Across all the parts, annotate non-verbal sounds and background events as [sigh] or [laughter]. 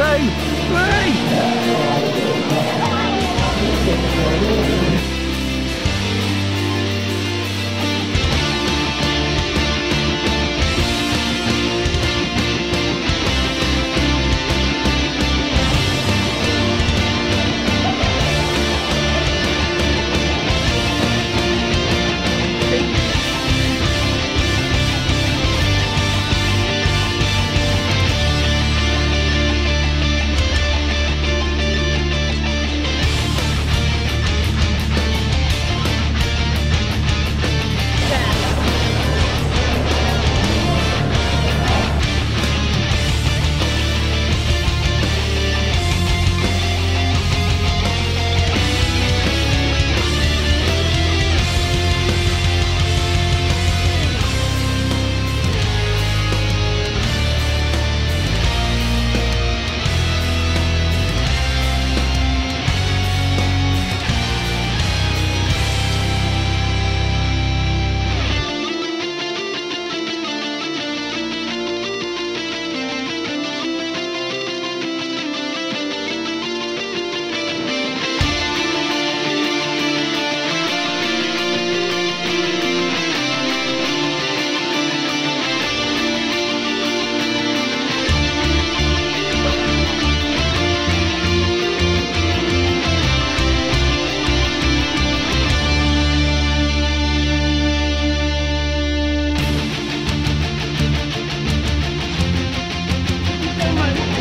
two, three.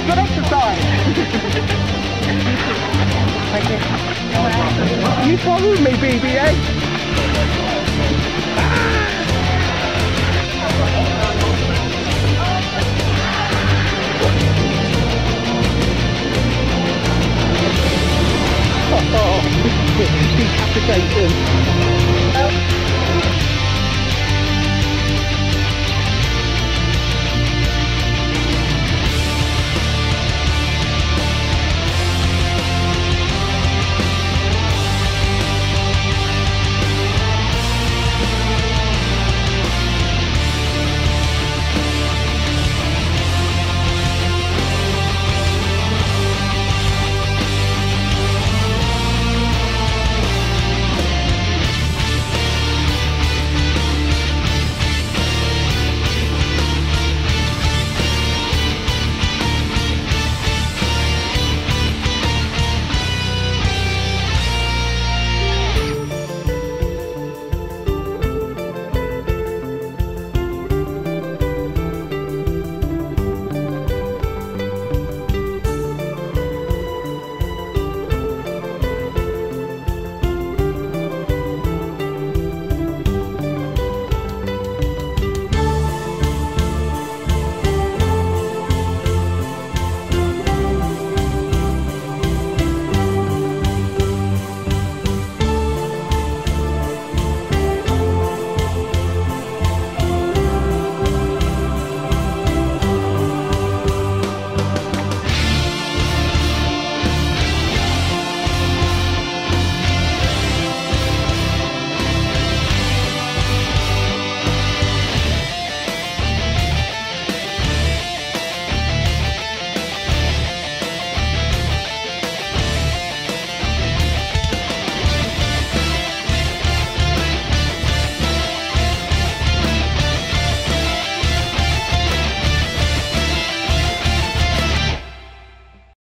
Good exercise. you followed me, BB-8. [laughs] Oh, [laughs] decapitation.